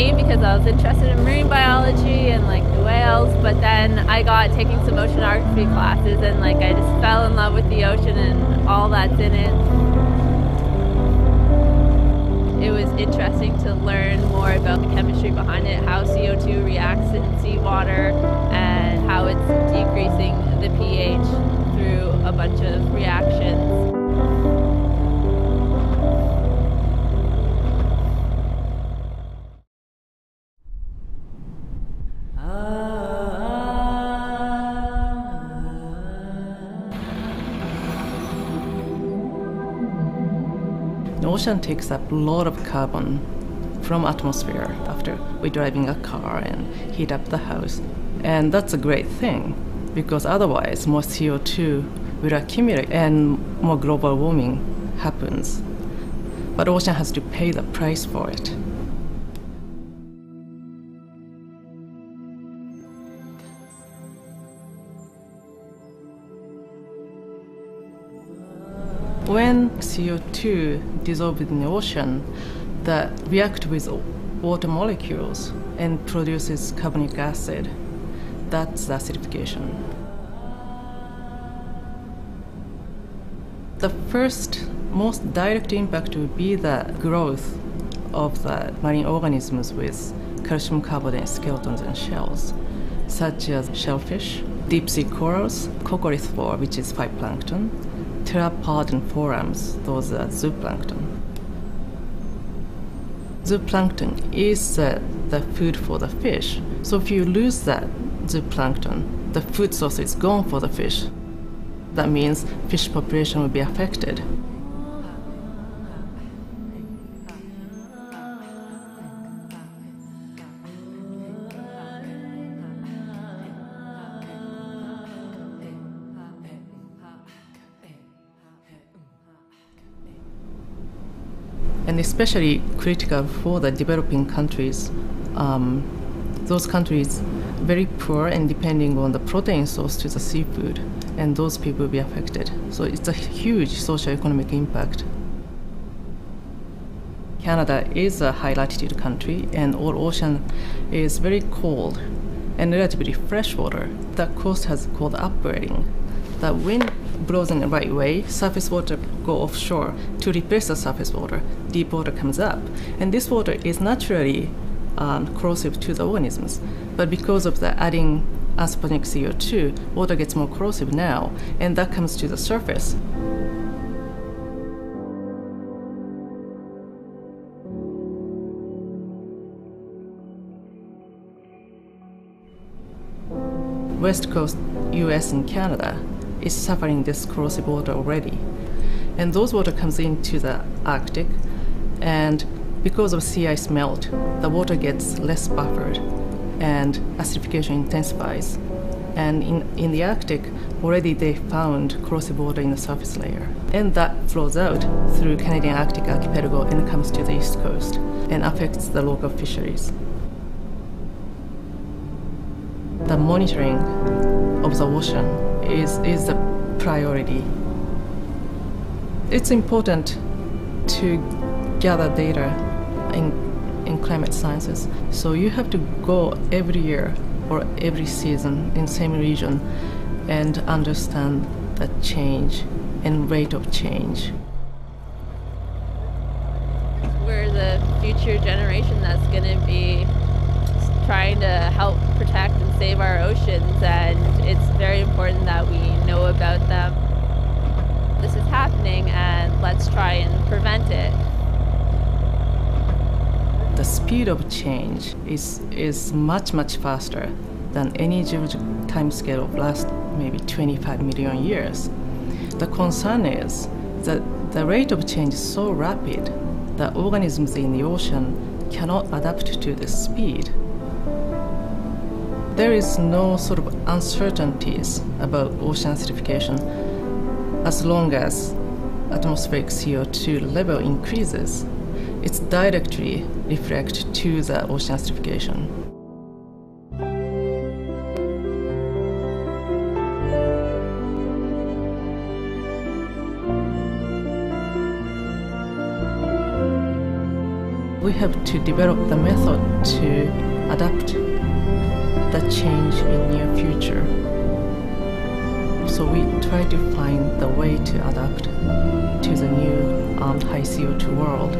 came because I was interested in marine biology and like the whales, but then I got taking some oceanography classes and like I just fell in love with the ocean and all that's in it. It was interesting to learn more about the chemistry behind it, how CO2 reacts in seawater and The ocean takes up a lot of carbon from atmosphere after we're driving a car and heat up the house. And that's a great thing because otherwise more CO2 will accumulate and more global warming happens. But ocean has to pay the price for it. When CO2 dissolves in the ocean, that react with water molecules and produces carbonic acid. That's acidification. The first, most direct impact would be the growth of the marine organisms with calcium carbonate skeletons and shells, such as shellfish, deep sea corals, coccolithophore, which is phytoplankton, pteropod and forams, those are zooplankton. Zooplankton is uh, the food for the fish. So if you lose that zooplankton, the food source is gone for the fish. That means fish population will be affected. And especially critical for the developing countries. Um, those countries very poor and depending on the protein source to the seafood, and those people will be affected. So it's a huge socio-economic impact. Canada is a high latitude country, and all ocean is very cold and relatively fresh water. That coast has cold upwelling. The wind blows in the right way, surface water go offshore to replace the surface water. Deep water comes up, and this water is naturally um, corrosive to the organisms. But because of the adding anthropogenic CO2, water gets more corrosive now, and that comes to the surface. West Coast US and Canada is suffering this corrosive water already. And those water comes into the Arctic and because of sea ice melt, the water gets less buffered and acidification intensifies. And in, in the Arctic, already they found corrosive water in the surface layer. And that flows out through Canadian Arctic archipelago and comes to the east coast and affects the local fisheries. The monitoring of the ocean is, is a priority. It's important to gather data in, in climate sciences. So you have to go every year or every season in same region and understand the change and rate of change. We're the future generation that's going to be trying to help protect and save our oceans, and it's very important that we know about them. This is happening, and let's try and prevent it. The speed of change is, is much, much faster than any geological timescale of last maybe 25 million years. The concern is that the rate of change is so rapid that organisms in the ocean cannot adapt to this speed. There is no sort of uncertainties about ocean acidification as long as atmospheric CO2 level increases. It's directly reflect to the ocean acidification. we have to develop the method to adapt the change in near future. So we try to find the way to adapt to the new um, high CO2 world.